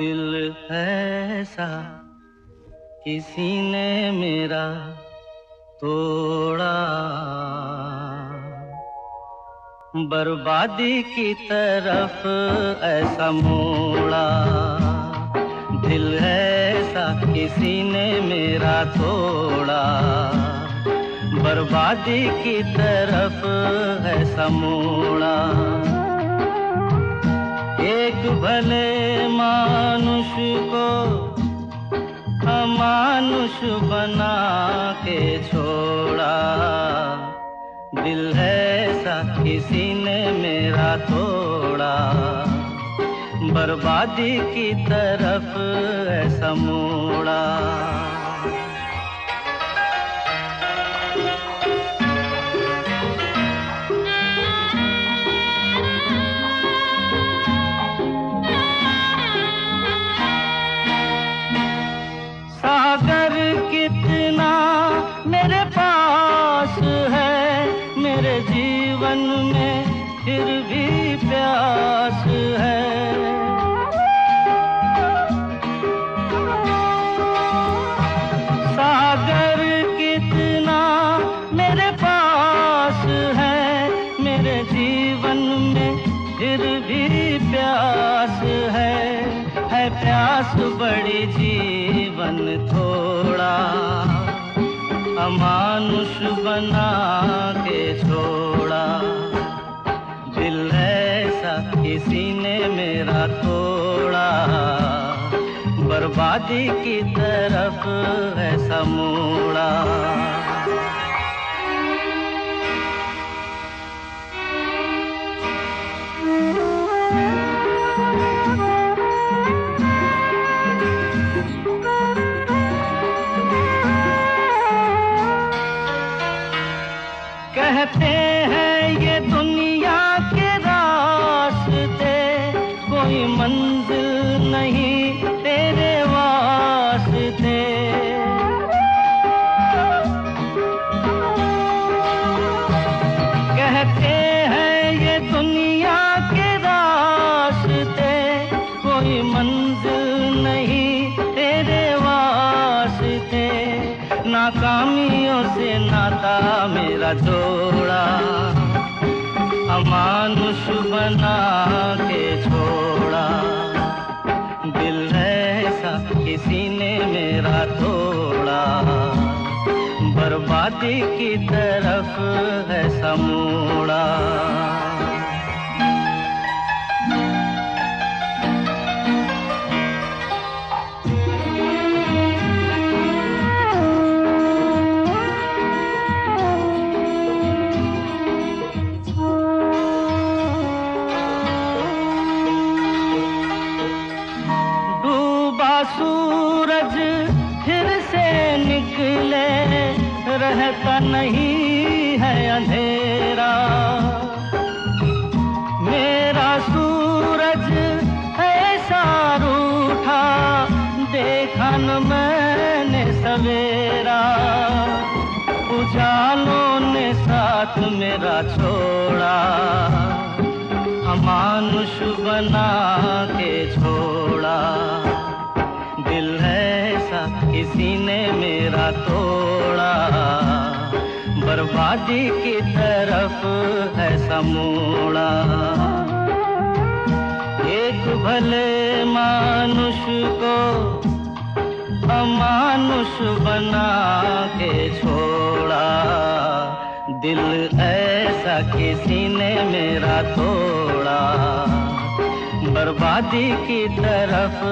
दिल ऐसा, किसी ने मेरा तोड़ा। बर्बादी की तरफ़ ऐसा मोड़ा। दिल ऐसा, किसी ने मेरा तोड़ा। बर्बादी की तरफ़ ऐसा मोड़ा। एक भले को अमानुष बना के छोड़ा। दिल ऐसा किसी ने मेरा तोड़ा। बर्बादी की तरफ़ ऐसा मोड़ा। मेरे पास है, मेरे जीवन में फिर भी प्यास है। सागर कितना मेरे पास है, मेरे जीवन में फिर भी प्यास है। है प्यास बड़ी जीवन थोड़ा। अमानुष बना के छोड़ा। दिल ऐसा किसी ने मेरा तोड़ा। बर्बादी की तरफ़ ऐसा मोड़ा। नाकामियों से नाता मेरा जोड़ा। अमानुष बना के छोड़ा। दिल ऐसा किसी ने मेरा तोड़ा। बर्बादी की तरफ़ है मोड़ा सूरज फिर से निकले, रहता नहीं है अंधेरा। मेरा सूरज ऐसा रूठा, देखा न मैंने सवेरा। उजालों ने साथ मेरा छोड़ा, अमानुष बना के छोड़ा। किसी ने मेरा तोड़ा। बर्बादी की तरफ़ है समोड़ा एक भले मानुष को अमानुष बना के छोड़ा। दिल ऐसा किसी ने मेरा तोड़ा। बर्बादी की तरफ़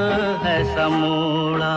है मोड़ा